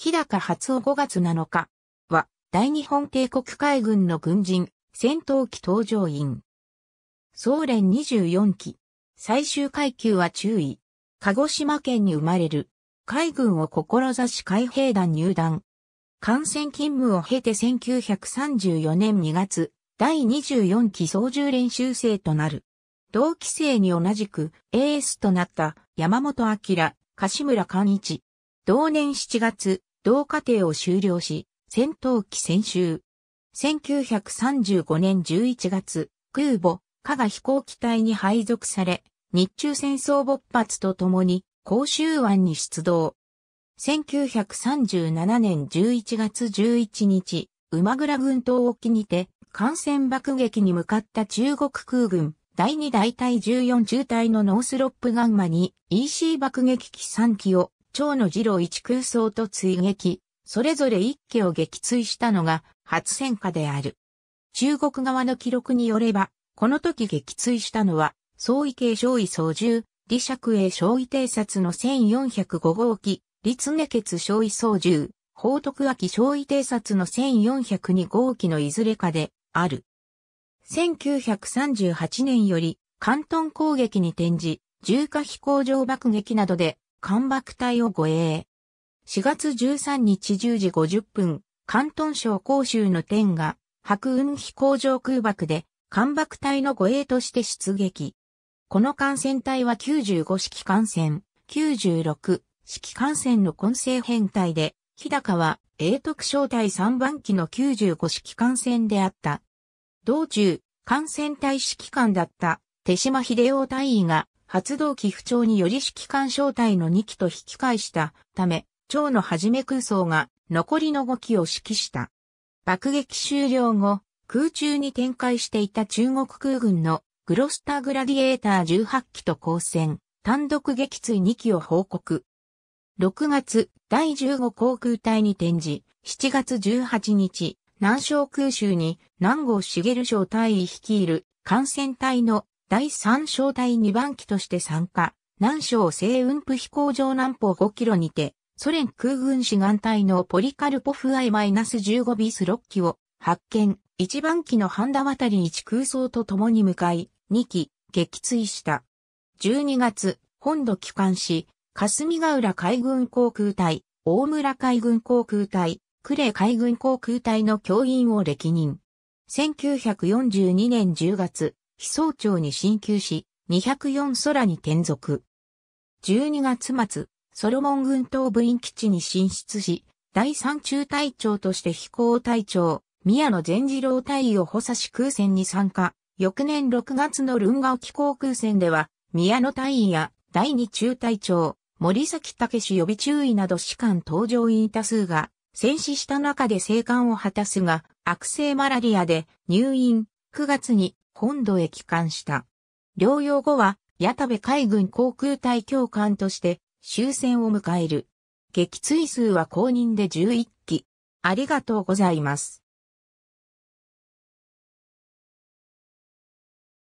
日高初尾5月7日は、大日本帝国海軍の軍人、戦闘機搭乗員。総連24機。最終階級は注意。鹿児島県に生まれる。海軍を志し海兵団入団。艦船勤務を経て1934年2月、第24期操縦練習生となる。同期生に同じくエースとなった山本明、柏村寛一。同年7月、同課程を修了し、戦闘機戦修。1935年11月、空母、加賀飛行機隊に配属され、日中戦争勃発とともに、甲州湾に出動。1937年11月11日、馬倉群島沖にて、艦船爆撃に向かった中国空軍、第2大隊14中隊のノースロップガンマに EC 爆撃機3機を、超の次郎1空想と追撃、それぞれ1機を撃墜したのが初戦果である。中国側の記録によれば、この時撃墜したのは、総位系少尉操縦、李釈英少尉偵察の1405号機、立根血少尉操縦、報徳秋少尉偵察の1402号機のいずれかである。1938年より関東攻撃に転じ、重火飛行場爆撃などで艦爆隊を護衛。4月13日10時50分、関東省甲州の天が白雲飛行場空爆で艦爆隊の護衛として出撃。この艦船隊は95式艦船、96式艦船の混成編隊で、日高は英徳小隊3番機の95式艦船であった。道中、艦船隊指揮官だった手島秀夫隊員が発動機不調により指揮官小隊の2機と引き返したため、長のはじめ空想が残りの5機を指揮した。爆撃終了後、空中に展開していた中国空軍のグロスターグラディエーター18機と交戦、単独撃墜2機を報告。6月、第15航空隊に転じ、7月18日、南昌空襲に南郷茂省隊員率いる艦船隊の第3小隊2番機として参加、南昌西雲布飛行場南方5キロにて、ソ連空軍志願隊のポリカルポフ I-15 ビス6機を発見、一番機の半田渡り一空想と共に向かい、二機、撃墜した。12月、本土帰還し、霞ヶ浦海軍航空隊、大村海軍航空隊、呉海軍航空隊の教員を歴任。1942年10月、飛総長に進級し、204空に転属。12月末、ソロモン軍東部員基地に進出し、第三中隊長として飛行隊長、宮野善次郎隊を補佐し空戦に参加。翌年6月のルンガ沖航空戦では、宮野隊員や第二中隊長、森崎武史予備注意など士官搭乗員多数が戦死した中で生還を果たすが、悪性マラリアで入院、9月に本土へ帰還した。療養後は、矢田部海軍航空隊教官として終戦を迎える。撃墜数は公認で11機。ありがとうございます。